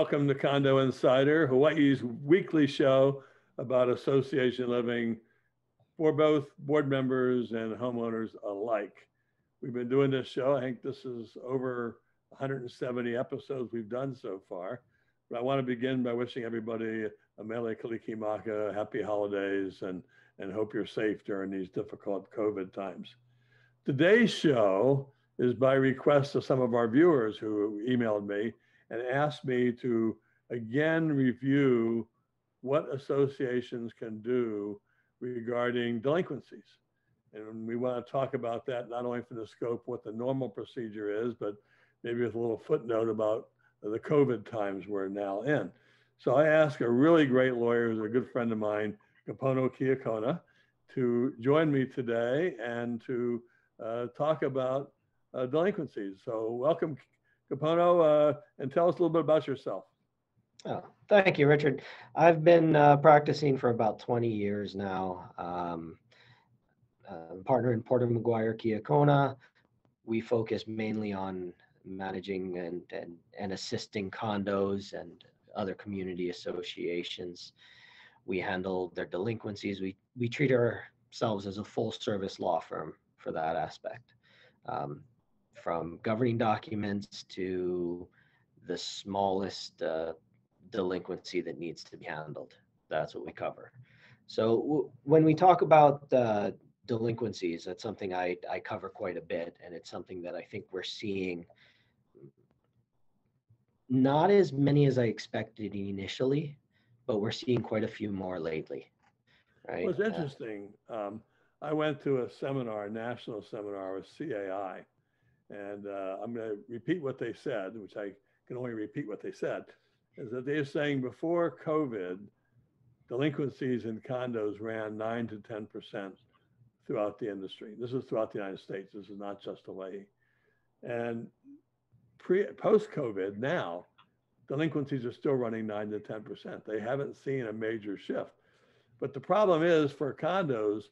Welcome to Condo Insider, Hawaii's weekly show about association living for both board members and homeowners alike. We've been doing this show. I think this is over 170 episodes we've done so far. But I want to begin by wishing everybody a Mele Kalikimaka, happy holidays, and, and hope you're safe during these difficult COVID times. Today's show is by request of some of our viewers who emailed me and asked me to again review what associations can do regarding delinquencies. And we want to talk about that not only from the scope what the normal procedure is, but maybe with a little footnote about the COVID times we're now in. So I asked a really great lawyer who's a good friend of mine, Kapono Kiakona, to join me today and to uh, talk about uh, delinquencies. So welcome, Kapono, uh, and tell us a little bit about yourself. Oh, thank you, Richard. I've been uh, practicing for about 20 years now. Um, partner in Porter McGuire Kiakona. We focus mainly on managing and, and, and assisting condos and other community associations. We handle their delinquencies. We, we treat ourselves as a full service law firm for that aspect. Um, from governing documents to the smallest uh, delinquency that needs to be handled. That's what we cover. So when we talk about uh, delinquencies, that's something I, I cover quite a bit, and it's something that I think we're seeing not as many as I expected initially, but we're seeing quite a few more lately. Right? Well, it's interesting. Um, I went to a seminar, a national seminar with CAI, and uh, I'm going to repeat what they said, which I can only repeat what they said, is that they're saying before COVID, delinquencies in condos ran 9 to 10% throughout the industry. This is throughout the United States. This is not just Hawaii. And pre post COVID now, delinquencies are still running 9 to 10%. They haven't seen a major shift. But the problem is for condos,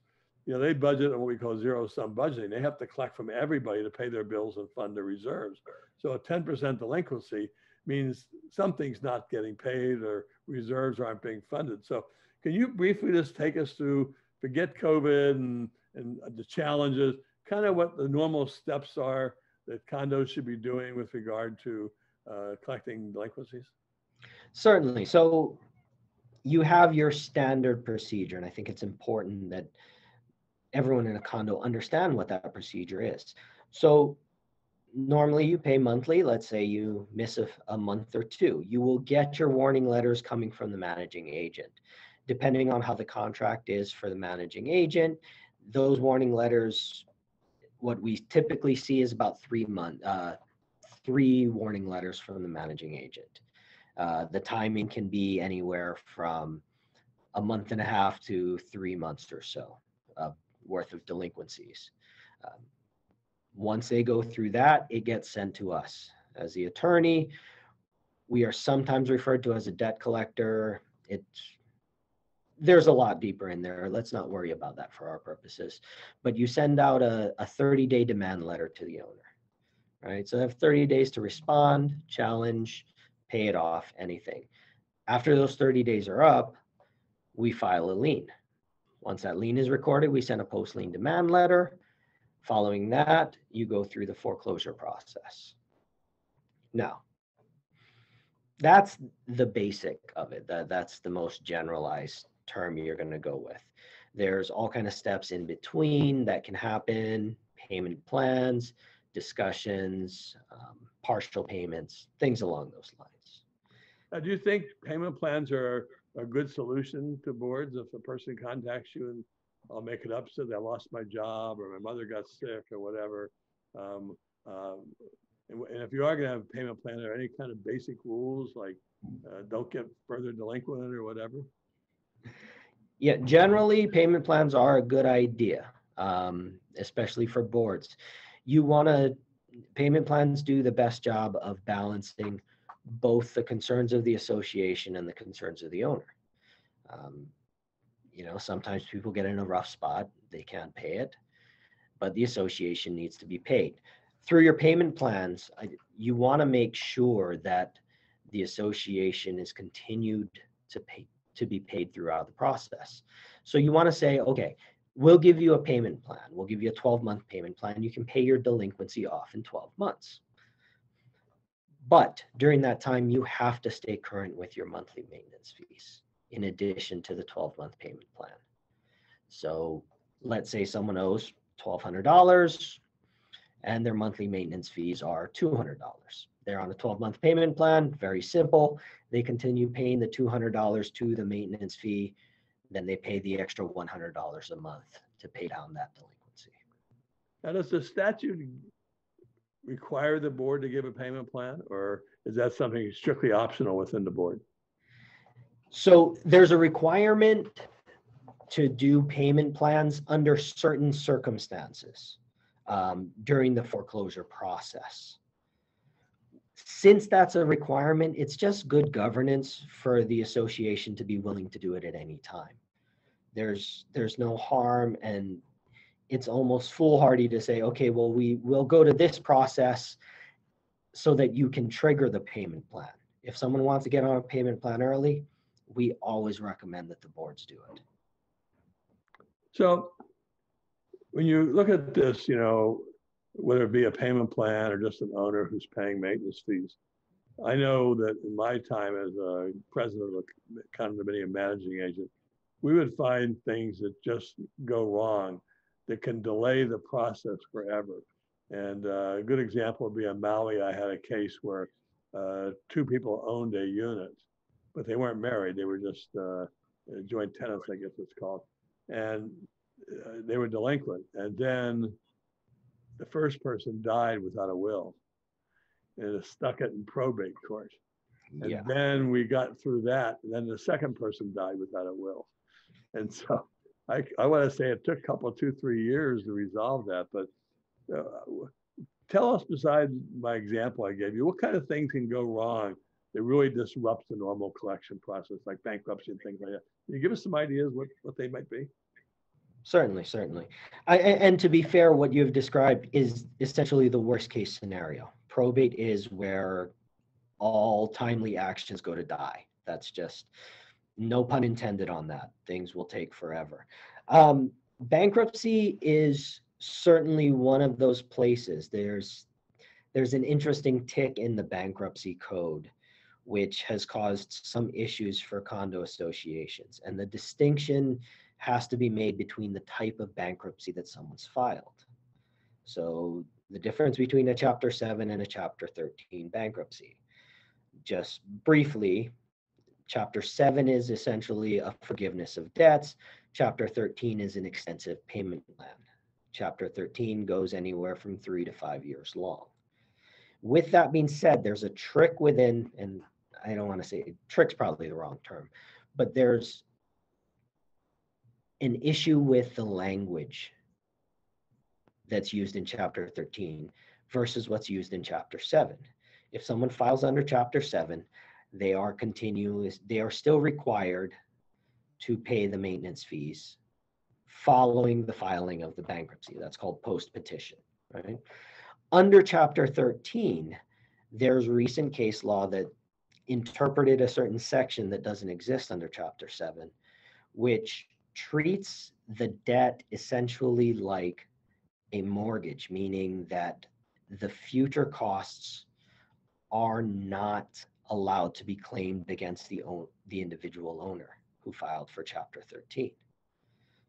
you know, they budget on what we call zero sum budgeting. They have to collect from everybody to pay their bills and fund their reserves. So a 10% delinquency means something's not getting paid or reserves aren't being funded. So can you briefly just take us through, forget COVID and, and the challenges, kind of what the normal steps are that condos should be doing with regard to uh, collecting delinquencies? Certainly. So you have your standard procedure, and I think it's important that everyone in a condo understand what that procedure is. So normally you pay monthly. Let's say you miss a, a, month or two. You will get your warning letters coming from the managing agent. Depending on how the contract is for the managing agent, those warning letters, what we typically see is about three month, uh, three warning letters from the managing agent. Uh, the timing can be anywhere from a month and a half to three months or so of worth of delinquencies. Um, once they go through that, it gets sent to us. As the attorney, we are sometimes referred to as a debt collector. It's there's a lot deeper in there. Let's not worry about that for our purposes. But you send out a, a 30 day demand letter to the owner, right? So they have 30 days to respond, challenge, pay it off, anything. After those 30 days are up, we file a lien. Once that lien is recorded, we send a post lien demand letter. Following that, you go through the foreclosure process. Now, that's the basic of it. That, that's the most generalized term you're going to go with. There's all kind of steps in between that can happen, payment plans, discussions, um, partial payments, things along those lines. Now, do you think payment plans are a good solution to boards if a person contacts you and I'll make it up, said I lost my job or my mother got sick or whatever. Um, um, and, and, if you are going to have a payment plan, there any kind of basic rules like uh, don't get further delinquent or whatever? Yeah, generally payment plans are a good idea, um, especially for boards. You want to, payment plans do the best job of balancing both the concerns of the association and the concerns of the owner. Um, you know, sometimes people get in a rough spot, they can't pay it, but the association needs to be paid. through your payment plans, I- you want to make sure that the association is continued to pay, to be paid throughout the process. So you want to say, okay, we'll give you a payment plan. We'll give you a 12 month payment plan. You can pay your delinquency off in 12 months. But during that time, you have to stay current with your monthly maintenance fees in addition to the 12 month payment plan. So let's say someone owes $1,200 and their monthly maintenance fees are $200. They're on a 12 month payment plan, very simple. They continue paying the $200 to the maintenance fee, then they pay the extra $100 a month to pay down that delinquency. Now, does the statute require the board to give a payment plan, or is that something strictly optional within the board? So there's a requirement to do payment plans under certain circumstances um, during the foreclosure process. Since that's a requirement, it's just good governance for the association to be willing to do it at any time. There's there's no harm and it's almost foolhardy to say, okay, well, we will go to this process so that you can trigger the payment plan. If someone wants to get on a payment plan early, we always recommend that the boards do it. So when you look at this, you know, whether it be a payment plan or just an owner who's paying maintenance fees, I know that in my time as a president of a condominium managing agent, we would find things that just go wrong that can delay the process forever. And uh, a good example would be in Maui. I had a case where uh, two people owned a unit, but they weren't married. They were just uh, joint tenants, I guess it's called. And uh, they were delinquent. And then the first person died without a will. And it stuck it in probate court. And Yeah, then we got through that. And then the second person died without a will. And so I, I want to say it took a couple, two, three years to resolve that. But uh, tell us, besides my example I gave you, what kind of things can go wrong that really disrupts the normal collection process, like bankruptcy and things like that? Can you give us some ideas what, what they might be? certainly, certainly. I, and to be fair, what you've described is essentially the worst case scenario. Probate is where all timely actions go to die. That's just no pun intended on that. Things will take forever. Um, bankruptcy is certainly one of those places. There's there's an interesting tick in the bankruptcy code which has caused some issues for condo associations. And the distinction has to be made between the type of bankruptcy that someone's filed. So the difference between a Chapter 7 and a Chapter 13 bankruptcy. Just briefly, Chapter 7 is essentially a forgiveness of debts. Chapter 13 is an extensive payment plan. Chapter 13 goes anywhere from three to five years long. With that being said, there's a trick within, and I don't want to say trick's probably the wrong term, but there's an issue with the language that's used in chapter 13 versus what's used in chapter 7. If someone files under chapter 7, they are continuous, they are still required to pay the maintenance fees following the filing of the bankruptcy. That's called post petition, right? Under chapter 13, there's recent case law that interpreted a certain section that doesn't exist under chapter 7 which treats the debt essentially like a mortgage meaning that the future costs are not allowed to be claimed against the own, the individual owner who filed for chapter 13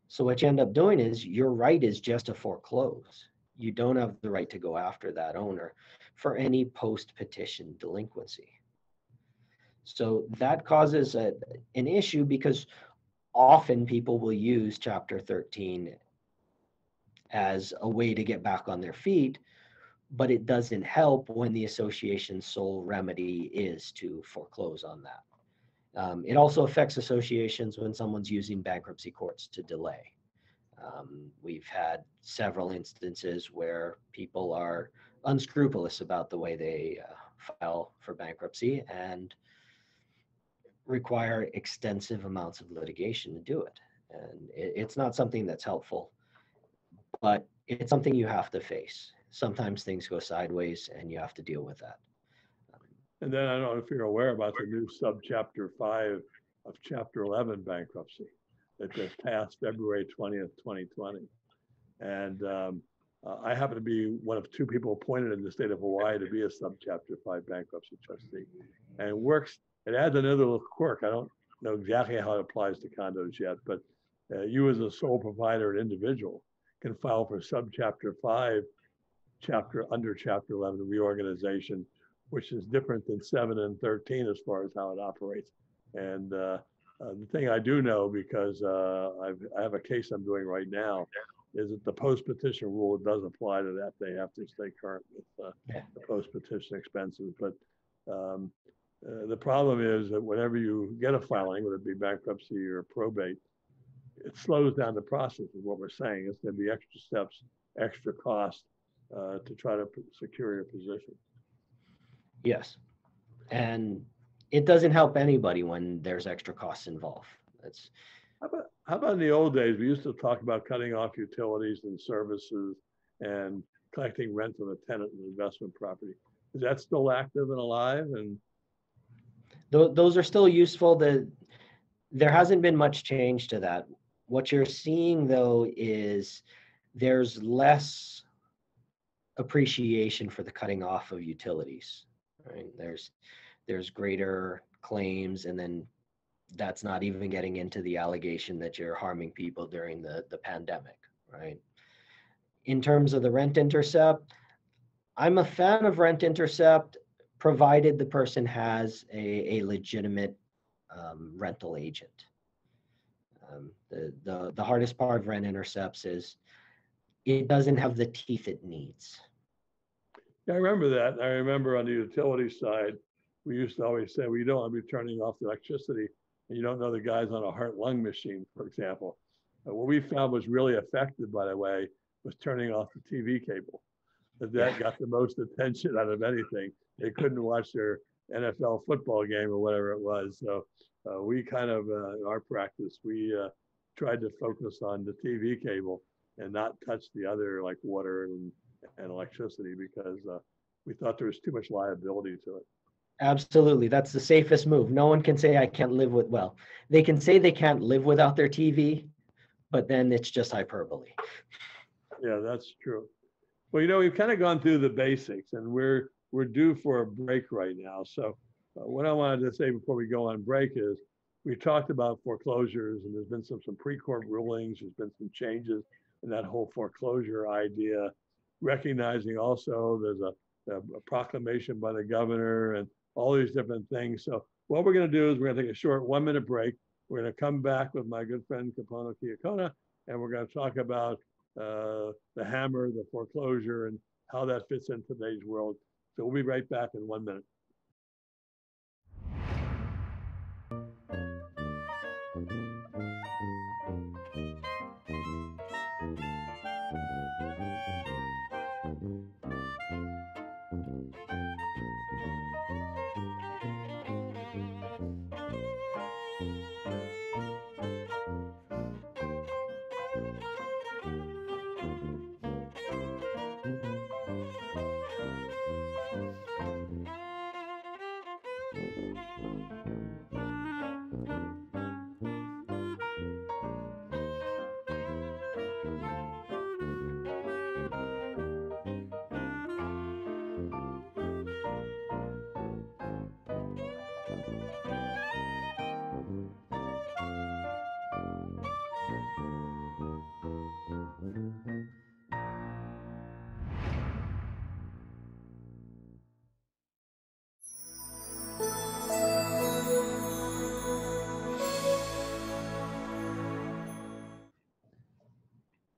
so what you end up doing is your right is just to foreclose. You don't have the right to go after that owner for any post petition delinquency. So that causes a, an issue because often people will use chapter 13 as a way to get back on their feet, but it doesn't help when the association's sole remedy is to foreclose on that. Um, it also affects associations when someone's using bankruptcy courts to delay. Um, we've had several instances where people are unscrupulous about the way they uh, file for bankruptcy and require extensive amounts of litigation to do it. And it, it's not something that's helpful, but it's something you have to face. Sometimes things go sideways and you have to deal with that. And then I don't know if you're aware about the new subchapter five of chapter eleven bankruptcy that just passed February twentieth, twenty twenty. And um, uh, I happen to be one of two people appointed in the state of Hawaii to be a subchapter five bankruptcy trustee. And it works, it adds another little quirk. I don't know exactly how it applies to condos yet, but uh, you as a sole provider and individual can file for subchapter five, chapter under chapter 11 reorganization, which is different than seven and 13 as far as how it operates. And uh, uh, the thing I do know, because uh, I've, I have a case I'm doing right now, is that the post petition rule does apply to that. They have to stay current with uh, Yeah. the post petition expenses. But um, uh, the problem is that whenever you get a filing, whether it be bankruptcy or probate, it slows down the process is what we're saying. It's going to be extra steps, extra cost uh, to try to p- secure your position. Yes. And it doesn't help anybody when there's extra costs involved. That's How about, how about in the old days? We used to talk about cutting off utilities and services and collecting rent on a tenant and investment property. Is that still active and alive? And Tho- those are still useful. The there hasn't been much change to that. What you're seeing though is there's less appreciation for the cutting off of utilities. Right? There's there's greater claims, and then that's not even getting into the allegation that you're harming people during the the pandemic. Right? In terms of the rent intercept, I'm a fan of rent intercept provided the person has a, a legitimate um, rental agent. Um, the, the, the hardest part of rent intercepts is it doesn't have the teeth it needs. Yeah, I remember that. I remember on the utility side, we used to always say, well, you don't want to be turning off the electricity and you don't know the guy's on a heart lung machine, for example. Uh, what we found was really effective, by the way, was turning off the TV cable. That that got the most attention out of anything. They couldn't watch their NFL football game or whatever it was. So uh, we kind of, uh, in our practice, we uh, tried to focus on the TV cable and not touch the other like water and, and electricity because uh, we thought there was too much liability to it. Absolutely. That's the safest move. No one can say I can't live with, well, they can say they can't live without their TV, but then it's just hyperbole. Yeah, that's true. Well, you know, we've kind of gone through the basics and we're, we're due for a break right now. So uh, what I wanted to say before we go on break is we talked about foreclosures and there's been some, some pre-court rulings. There's been some changes in that whole foreclosure idea, recognizing also there's a, a proclamation by the governor and all these different things. So what we're going to do is we're going to take a short one minute break. We're going to come back with my good friend Kapono Kiakona and we're going to talk about uh, the hammer, the foreclosure, and how that fits in today's world. So we'll be right back in one minute.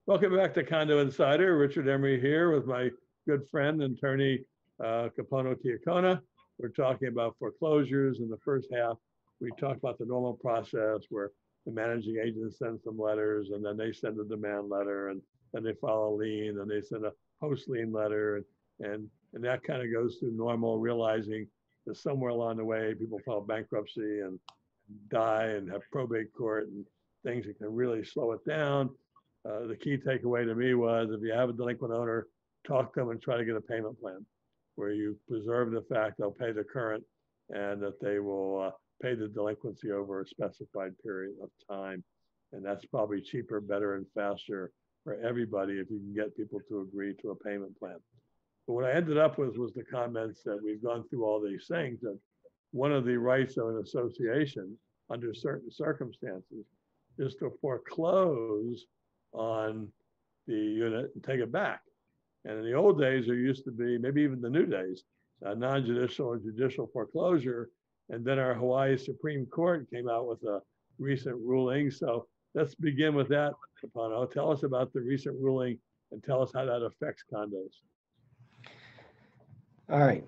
Welcome back to Condo Insider. Richard Emery here with my good friend and attorney uh, Kapono Kiakona. We're talking about foreclosures in the first half. We talked about the normal process where the managing agent sends some letters and then they send a demand letter and then they file a lien and they send a post lien letter and and, and that kind of goes through normal realizing that somewhere along the way people file bankruptcy and die and have probate court and things that can really slow it down. Uh, the key takeaway to me was if you have a delinquent owner, talk to them and try to get a payment plan where you preserve the fact they'll pay the current and that they will uh, pay the delinquency over a specified period of time. And that's probably cheaper, better, and faster for everybody if you can get people to agree to a payment plan. But what I ended up with was the comments that we've gone through all these things that one of the rights of an association under certain circumstances is to foreclose on the unit and take it back. And in the old days, there used to be, maybe even the new days, a non-judicial or judicial foreclosure. And then our Hawaii Supreme Court came out with a recent ruling. So let's begin with that, Kapono. Tell us about the recent ruling and tell us how that affects condos. All right.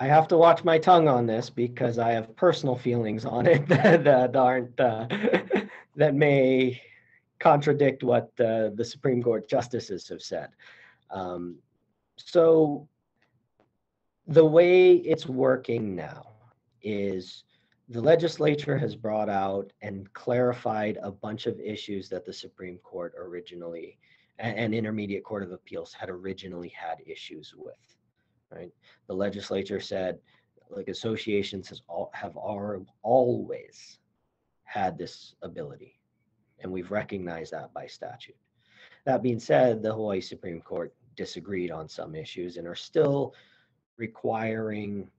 I have to watch my tongue on this because I have personal feelings on it that, that aren't uh, that may contradict what uh, the Supreme Court justices have said. Um, so the way it's working now is the legislature has brought out and clarified a bunch of issues that the Supreme Court originally and, Intermediate Court of Appeals had originally had issues with. Right, the legislature said like associations has all have are always had this ability, and we've recognized that by statute. That being said, the Hawaii Supreme Court disagreed on some issues and are still requiring,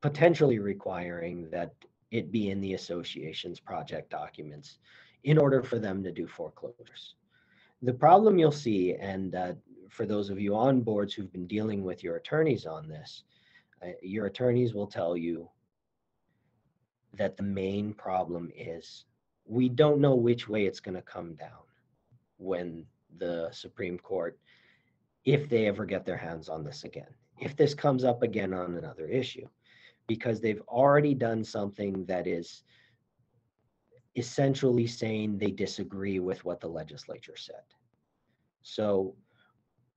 potentially requiring that it be in the association's project documents in order for them to do foreclosures. The problem you'll see, and uh, for those of you on boards who've been dealing with your attorneys on this, uh, your attorneys will tell you that the main problem is we don't know which way it's going to come down when the Supreme Court, if they ever get their hands on this again, if this comes up again on another issue, because they've already done something that is essentially saying they disagree with what the legislature said. So,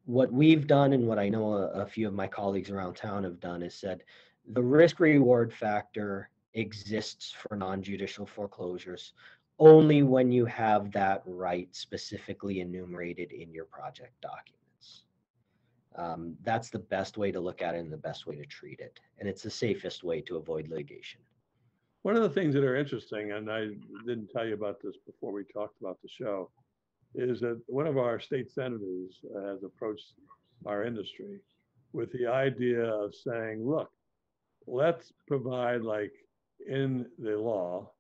what we've done and what I know a, a few of my colleagues around town have done is said the risk reward factor exists for non judicial foreclosures only when you have that right specifically enumerated in your project documents. Um, that's the best way to look at it and the best way to treat it. And it's the safest way to avoid litigation. One of the things that are interesting, and I didn't tell you about this before we talked about the show, is that one of our state senators has approached our industry with the idea of saying, look, let's provide like in the law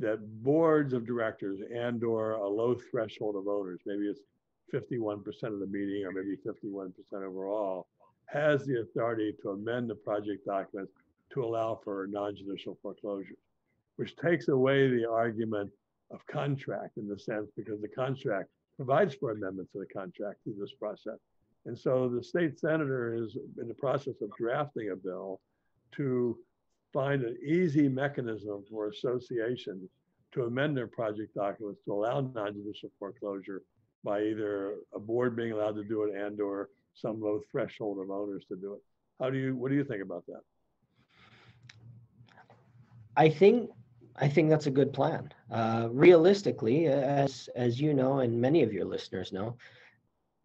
that boards of directors and or a low threshold of owners, maybe it's 51% of the meeting or maybe 51% overall, has the authority to amend the project documents to allow for non-judicial foreclosures, which takes away the argument of contract in the sense because the contract provides for amendments to the contract through this process. And so the state senator is in the process of drafting a bill to find an easy mechanism for associations to amend their project documents to allow non-judicial foreclosure by either a board being allowed to do it and or some low threshold of owners to do it. How do you, what do you think about that? I think I think that's a good plan. Uh, realistically, as as you know, and many of your listeners know,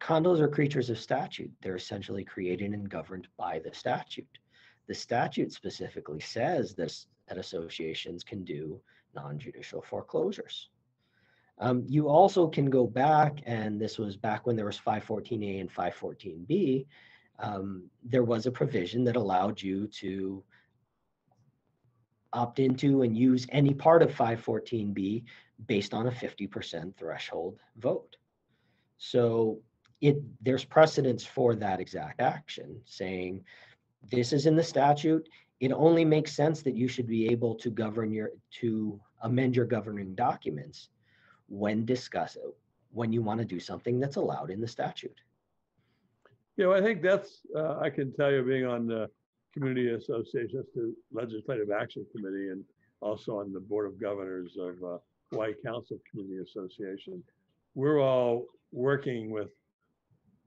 condos are creatures of statute. They're essentially created and governed by the statute the statute specifically says this, that associations can do non-judicial foreclosures. Um, you also can go back, and this was back when there was 514A and 514B, um, there was a provision that allowed you to opt into and use any part of 514B based on a 50% threshold vote. So it there's precedence for that exact action saying this is in the statute. It only makes sense that you should be able to govern your to amend your governing documents when discuss when you want to do something that's allowed in the statute. You know, I think that's uh, I can tell you being on the community associations the legislative action committee and also on the board of governors of uh, Hawaii Council Community Association. We're all working with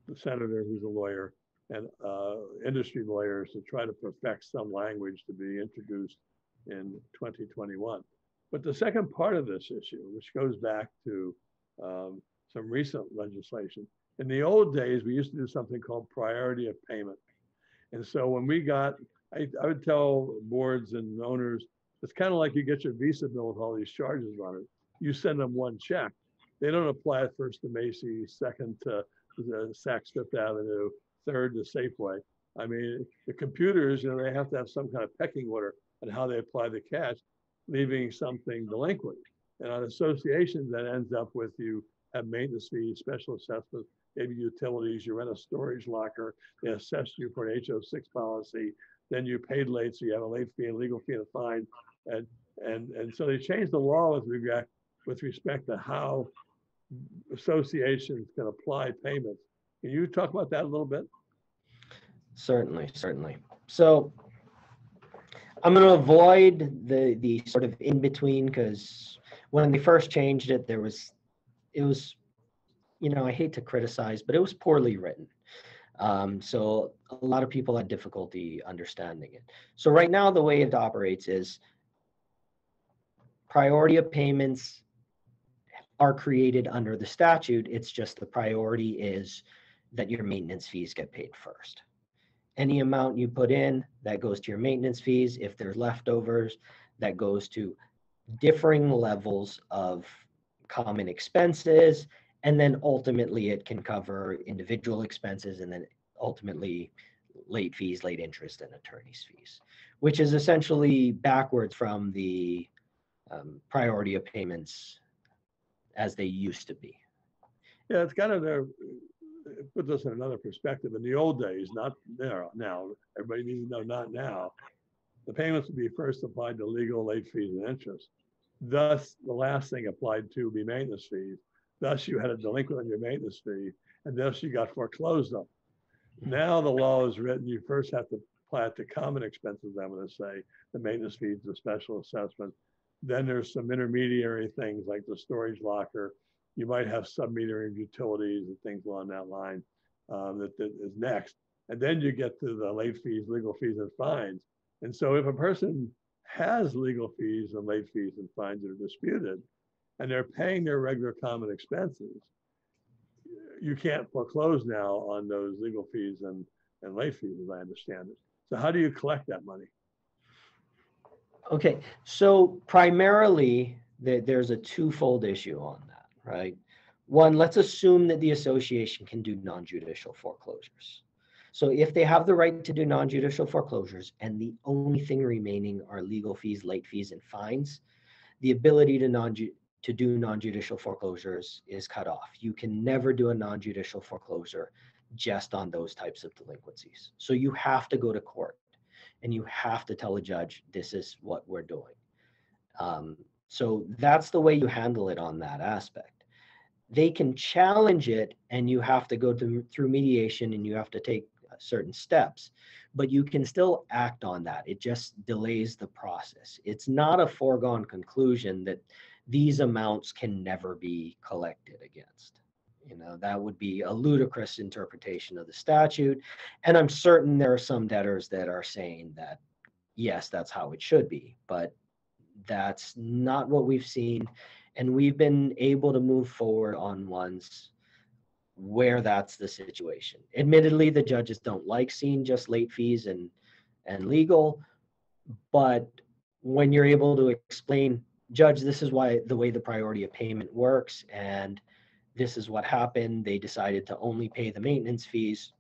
the senator who's a lawyer and uh, industry lawyers to try to perfect some language to be introduced in 2021. But the second part of this issue, which goes back to um, some recent legislation, In the old days, we used to do something called priority of payment. And so when we got, I, I would tell boards and owners, it's kind of like you get your Visa bill with all these charges on it. You send them one check. They don't apply it first to Macy's, second to the Saks Fifth Avenue, third to Safeway. I mean, the computers, you know, they have to have some kind of pecking order on how they apply the cash, leaving something delinquent. And on associations, that ends up with you have maintenance fees, special assessments, maybe utilities, you rent a storage locker, they assess you for an HO6 policy, then you paid late, so you have a late fee, a legal fee, and a fine. And, and, and so they changed the law with regard, with respect to how associations can apply payments. Can you talk about that a little bit? Certainly, certainly. So I'm going to avoid the the sort of in between because when they first changed it, there was it was you know I hate to criticize, but it was poorly written. Um, so a lot of people had difficulty understanding it. So right now the way it operates is priority of payments are created under the statute. It's just the priority is that your maintenance fees get paid first. Any amount you put in, that goes to your maintenance fees. If there's leftovers, that goes to differing levels of common expenses. And then ultimately it can cover individual expenses and then ultimately late fees, late interest, and attorney's fees, which is essentially backwards from the um, priority of payments as they used to be. Yeah, it's kind of their, it puts us in another perspective. In the old days, not there now, everybody needs to know not now. The payments would be first applied to legal late fees and interest. Thus, the last thing applied to would be maintenance fees. Thus, you had a delinquent on your maintenance fee, and thus you got foreclosed on. Now the law is written, you first have to apply it to common expenses, I'm gonna say, the maintenance fees, the special assessment. Then there's some intermediary things like the storage locker. You might have sub-metering utilities and things along that line um, that, that is next. And then you get to the late fees, legal fees and fines. And so if a person has legal fees and late fees and fines that are disputed, and they're paying their regular common expenses, you can't foreclose now on those legal fees and, and late fees, as I understand it. So how do you collect that money? Okay, so primarily there, there's a twofold issue on that, right? One, let's assume that the association can do non-judicial foreclosures. So if they have the right to do non-judicial foreclosures and the only thing remaining are legal fees, late fees, and fines, the ability to non to do non-judicial foreclosures is cut off. You can never do a non-judicial foreclosure just on those types of delinquencies. So you have to go to court and you have to tell a judge this is what we're doing. Um, so that's the way you handle it on that aspect. They can challenge it, and you have to go through, through mediation and you have to take uh, certain steps, but you can still act on that. It just delays the process. It's not a foregone conclusion that these amounts can never be collected against. You know, that would be a ludicrous interpretation of the statute. And I'm certain there are some debtors that are saying that, yes, that's how it should be, but that's not what we've seen. And we've been able to move forward on ones where that's the situation. Admittedly, the judges don't like seeing just late fees and and legal, but when you're able to explain, judge, this is why the way the priority of payment works, and this is what happened. They decided to only pay the maintenance fees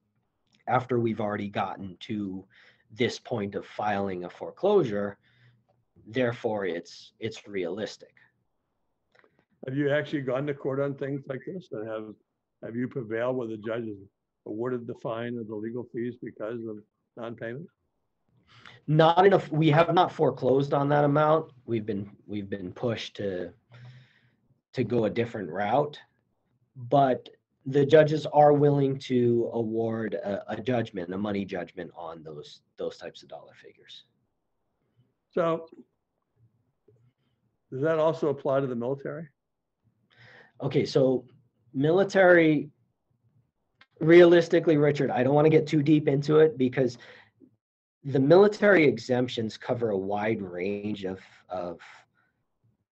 after we've already gotten to this point of filing a foreclosure. Therefore, it's it's realistic. Have you actually gone to court on things like this and have have you prevailed where the judge has awarded the fine or the legal fees because of non-payment? Not enough. We have not foreclosed on that amount. We've been we've been pushed to to go a different route but the judges are willing to award a, a, judgment, a money judgment on those those types of dollar figures. So does that also apply to the military? Okay, so military realistically, Richard, I don't want to get too deep into it because the military exemptions cover a wide range of of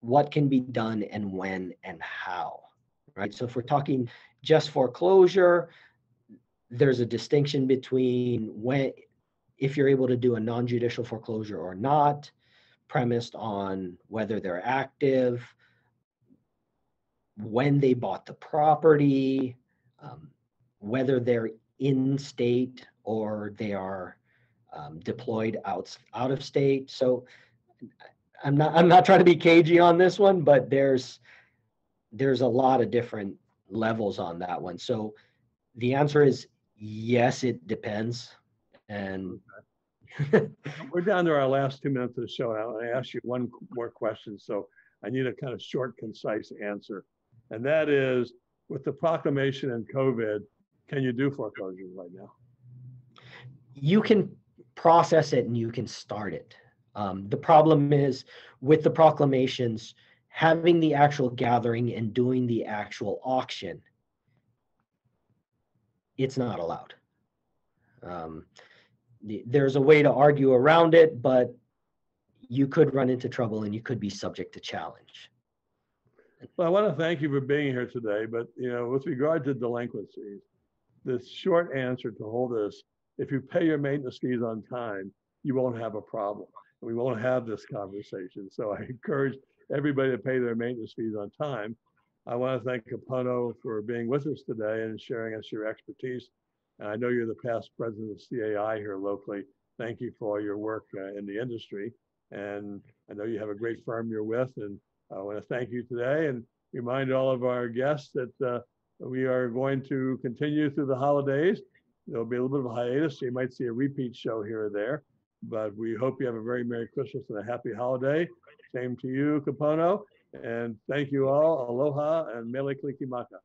what can be done and when and how right? So if we're talking just foreclosure, there's a distinction between when, if you're able to do a non-judicial foreclosure or not, premised on whether they're active, when they bought the property, um, whether they're in state or they are um, deployed out out of state. So I'm not I'm not trying to be cagey on this one, but there's there's a lot of different levels on that one. So the answer is yes, it depends. And We're down to our last two minutes of the show. I ask you one more question, so I need a kind of short, concise answer. And that is, with the proclamation and COVID, can you do foreclosures right now? you can process it and you can start it. Um, the problem is with the proclamations, having the actual gathering and doing the actual auction, it's not allowed. Um, the- there's a way to argue around it, but you could run into trouble and you could be subject to challenge. Well, I want to thank you for being here today, but you know, with regard to delinquencies, the short answer to all this, if you pay your maintenance fees on time, you won't have a problem. We won't have this conversation. So I encourage everybody to pay their maintenance fees on time. I want to thank Kapono for being with us today and sharing us your expertise. And I know you're the past president of CAI here locally. Thank you for all your work uh, in the industry. And I know you have a great firm you're with, and I want to thank you today and remind all of our guests that uh, we are going to continue through the holidays. There'll be a little bit of a hiatus, so you might see a repeat show here or there. But we hope you have a very Merry Christmas and a happy holiday. Same to you, Kapono. And thank you all. Aloha and Mele Kalikimaka.